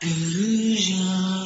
Plus rien.